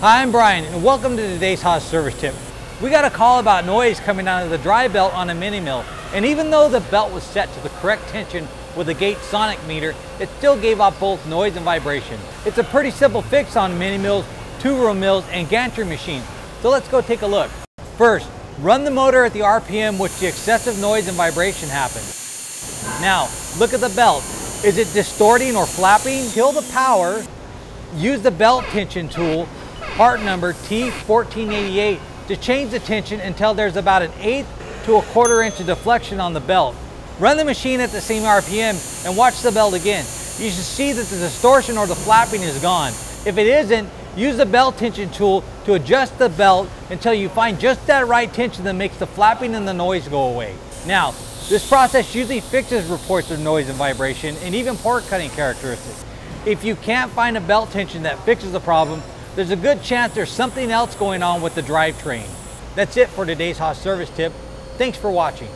Hi, I'm Brian and welcome to today's Haas service tip. We got a call about noise coming out of the drive belt on a mini mill and even though the belt was set to the correct tension with a Gates sonic meter, it still gave off both noise and vibration. It's a pretty simple fix on mini mills, toolroom mills and gantry machines. So let's go take a look. First, run the motor at the RPM which the excessive noise and vibration happens. Now, look at the belt. Is it distorting or flapping? Kill the power, use the belt tension tool part number T1488 to change the tension until there's about an eighth to a quarter inch of deflection on the belt. Run the machine at the same RPM and watch the belt again. You should see that the distortion or the flapping is gone. If it isn't, use the belt tension tool to adjust the belt until you find just that right tension that makes the flapping and the noise go away. Now, this process usually fixes reports of noise and vibration and even port cutting characteristics. If you can't find a belt tension that fixes the problem, there's a good chance there's something else going on with the drivetrain. That's it for today's Haas service tip. Thanks for watching.